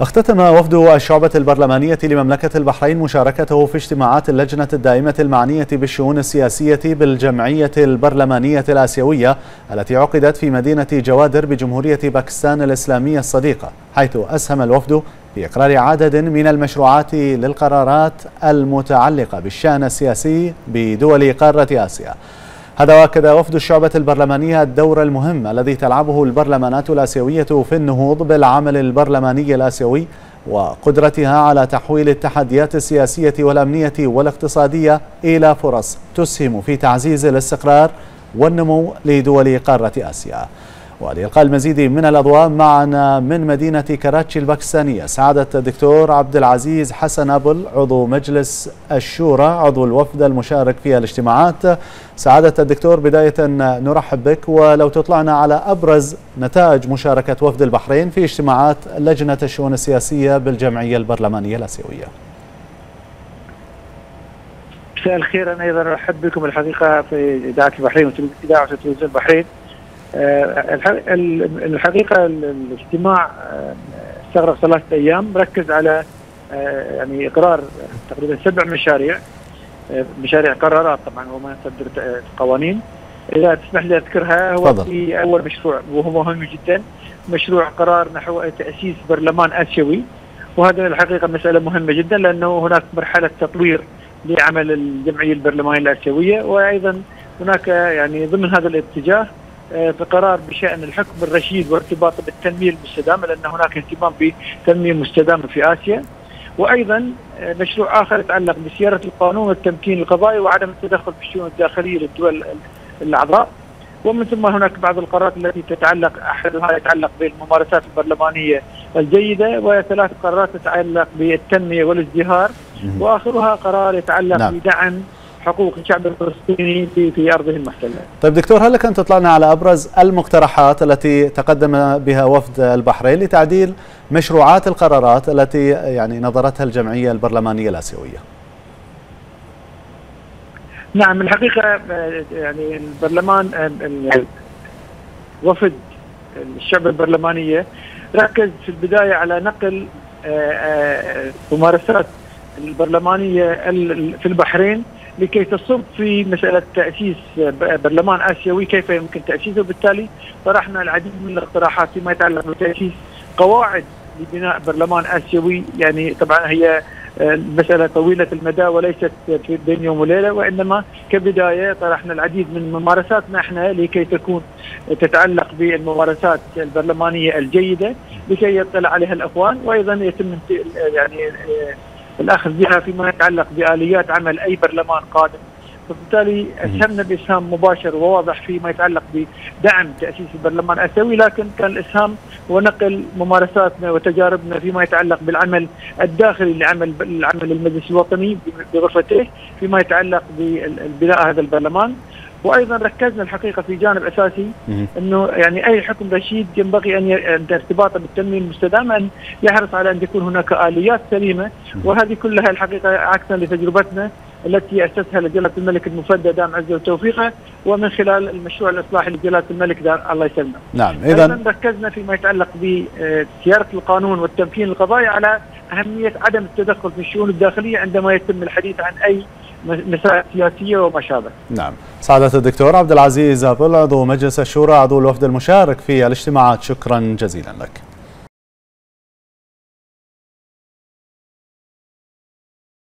اختتم وفد الشعبة البرلمانية لمملكة البحرين مشاركته في اجتماعات اللجنة الدائمة المعنية بالشؤون السياسية بالجمعية البرلمانية الآسيوية التي عقدت في مدينة جوادر بجمهورية باكستان الإسلامية الصديقة حيث أسهم الوفد بإقرار عدد من المشروعات للقرارات المتعلقة بالشأن السياسي بدول قارة آسيا. هذا واكد وفد الشعبة البرلمانية الدور المهم الذي تلعبه البرلمانات الآسيوية في النهوض بالعمل البرلماني الآسيوي وقدرتها على تحويل التحديات السياسية والأمنية والاقتصادية إلى فرص تسهم في تعزيز الاستقرار والنمو لدول قارة آسيا. ولإلقاء المزيد من الأضواء معنا من مدينة كراتشي الباكستانية. سعادة الدكتور عبد العزيز حسن أبل عضو مجلس الشورى عضو الوفد المشارك في الاجتماعات. سعادة الدكتور بداية نرحب بك. ولو تطلعنا على أبرز نتائج مشاركة وفد البحرين في اجتماعات لجنة الشؤون السياسية بالجمعية البرلمانية الآسيوية. مساء الخير. أنا أيضا أرحب بكم الحقيقة في إذاعة البحرين وتلفزيون البحرين. الحقيقة الاجتماع آه، استغرق ثلاثة أيام ركز على آه، يعني إقرار تقريبا سبع مشاريع مشاريع قرارات طبعا هو ما يصدر قوانين. إذا تسمح لي أذكرها هو فضل. في أول مشروع وهو مهم جدا مشروع قرار نحو تأسيس برلمان آسيوي. وهذا الحقيقة مسألة مهمة جدا لأنه هناك مرحلة تطوير لعمل الجمعية البرلمانية الآسيوية. وأيضا هناك يعني ضمن هذا الاتجاه في آه، قرار بشأن الحكم الرشيد وارتباطه بالتنمية المستدامة لأن هناك اهتمام بالتنميه المستدامه في آسيا. وأيضا آه، مشروع آخر يتعلق بسيارة القانون والتمكين القضائي وعدم التدخل في الشؤون الداخلية للدول الأعضاء. ومن ثم هناك بعض القرارات التي تتعلق أحدها يتعلق بالممارسات البرلمانية الجيدة وثلاث قرارات تتعلق بالتنمية والازدهار. وآخرها قرار يتعلق نعم. بدعم حقوق الشعب الفلسطيني في في أرضه المحتلة. طيب دكتور هل لك أن تطلعنا على أبرز المقترحات التي تقدم بها وفد البحرين لتعديل مشروعات القرارات التي يعني نظرتها الجمعية البرلمانية الآسيوية؟ نعم الحقيقة يعني البرلمان يعني وفد الشعب البرلمانية ركز في البداية على نقل آه، آه، ممارسات البرلمانية في البحرين لكي تصب في مسألة تأسيس برلمان آسيوي كيف يمكن تأسيسه؟ وبالتالي طرحنا العديد من الاقتراحات فيما يتعلق بتأسيس قواعد لبناء برلمان آسيوي. يعني طبعا هي آه، مسألة طويلة المدى وليست بين يوم وليلة وإنما كبداية طرحنا العديد من ممارساتنا إحنا لكي تكون تتعلق بالممارسات البرلمانية الجيدة لكي يطلع عليها الأخوان. وأيضا يتم يعني آه، الأخذ بها فيما يتعلق بآليات عمل اي برلمان قادم. فبالتالي اسهمنا بإسهام مباشر وواضح فيما يتعلق بدعم تأسيس البرلمان الاسيوي لكن كان الإسهام هو نقل ممارساتنا وتجاربنا فيما يتعلق بالعمل الداخلي لعمل العمل المجلس الوطني بغرفته فيما يتعلق ببناء هذا البرلمان. وأيضا ركزنا الحقيقة في جانب أساسي إنه يعني أي حكم رشيد ينبغي أن ارتباطه بالتنمية المستدامه أن يحرص على أن تكون هناك آليات سليمة. وهذه كلها الحقيقة عكسا لتجربتنا التي اسسها لجلاله الملك المفدى دام عزه وتوفيقه ومن خلال المشروع الإصلاحي لجلاله الملك دام الله يسلمه. نعم اذا ركزنا فيما يتعلق بسيارة القانون والتمكين القضائي على أهمية عدم التدخل في الشؤون الداخلية عندما يتم الحديث عن أي مسائل سياسية وما شابه. نعم، سعادة الدكتور عبد العزيز أبل عضو مجلس الشورى عضو الوفد المشارك في الاجتماعات، شكرا جزيلا لك.